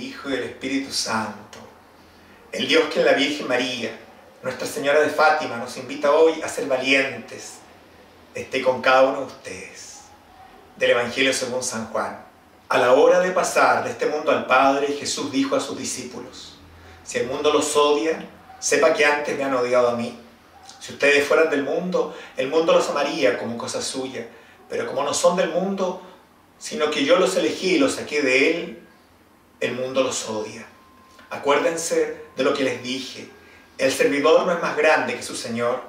Hijo y del Espíritu Santo. El Dios que es la Virgen María, Nuestra Señora de Fátima, nos invita hoy a ser valientes. Esté con cada uno de ustedes. Del Evangelio según San Juan. A la hora de pasar de este mundo al Padre, Jesús dijo a sus discípulos, si el mundo los odia, sepa que antes me han odiado a mí. Si ustedes fueran del mundo, el mundo los amaría como cosa suya, pero como no son del mundo, sino que yo los elegí y los saqué de él, el mundo los odia. Acuérdense de lo que les dije. El servidor no es más grande que su Señor.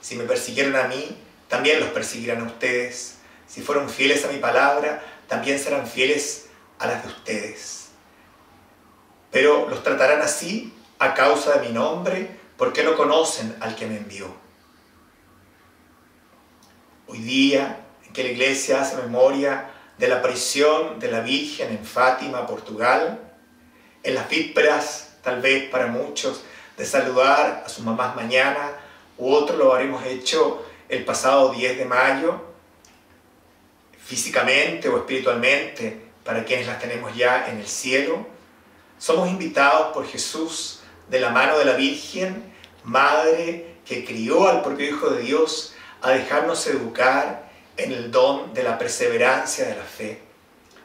Si me persiguieron a mí, también los perseguirán a ustedes. Si fueron fieles a mi palabra, también serán fieles a las de ustedes. Pero los tratarán así a causa de mi nombre, porque no conocen al que me envió. Hoy día, en que la iglesia hace memoria de la aparición de la Virgen en Fátima, Portugal, en las vísperas, tal vez para muchos, de saludar a sus mamás mañana, u otro lo habremos hecho el pasado 10 de mayo, físicamente o espiritualmente, para quienes las tenemos ya en el cielo. Somos invitados por Jesús de la mano de la Virgen, Madre que crió al propio Hijo de Dios, a dejarnos educar en el don de la perseverancia de la fe.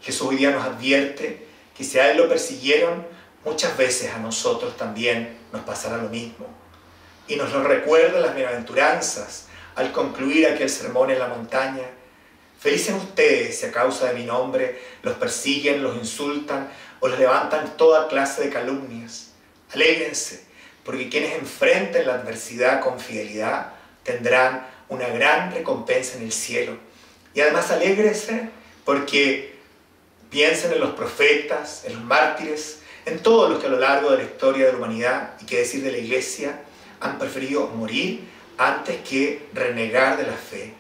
Jesús hoy día nos advierte que si a Él lo persiguieron, muchas veces a nosotros también nos pasará lo mismo. Y nos lo recuerda las bienaventuranzas al concluir aquel sermón en la montaña. Felices ustedes si a causa de mi nombre los persiguen, los insultan o les levantan toda clase de calumnias. Alégrense, porque quienes enfrenten la adversidad con fidelidad tendrán una gran recompensa en el cielo. Y además alégrense porque piensen en los profetas, en los mártires, en todos los que a lo largo de la historia de la humanidad y que decir de la iglesia han preferido morir antes que renegar de la fe.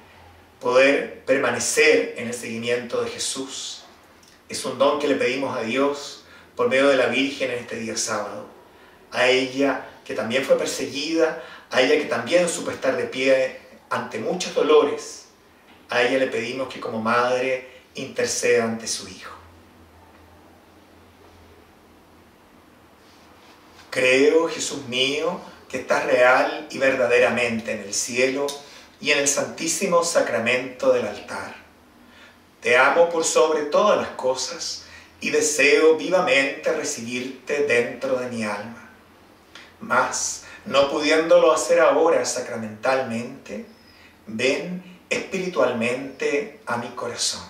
Poder permanecer en el seguimiento de Jesús es un don que le pedimos a Dios por medio de la Virgen en este día sábado. A ella que también fue perseguida, a ella que también supo estar de pie ante muchos dolores, a ella le pedimos que como madre interceda ante su Hijo. Creo, Jesús mío, que estás real y verdaderamente en el cielo y en el santísimo sacramento del altar. Te amo por sobre todas las cosas y deseo vivamente recibirte dentro de mi alma. Mas, no pudiéndolo hacer ahora sacramentalmente, ven espiritualmente a mi corazón.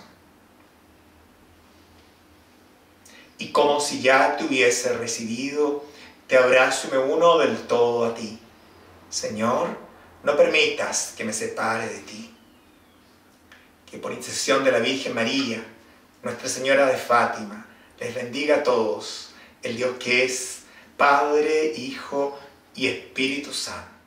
Y como si ya te hubiese recibido, te abrazo y me uno del todo a ti. Señor, no permitas que me separe de ti. Que por intercesión de la Virgen María, Nuestra Señora de Fátima, les bendiga a todos el Dios que es Padre, Hijo y Espíritu Santo.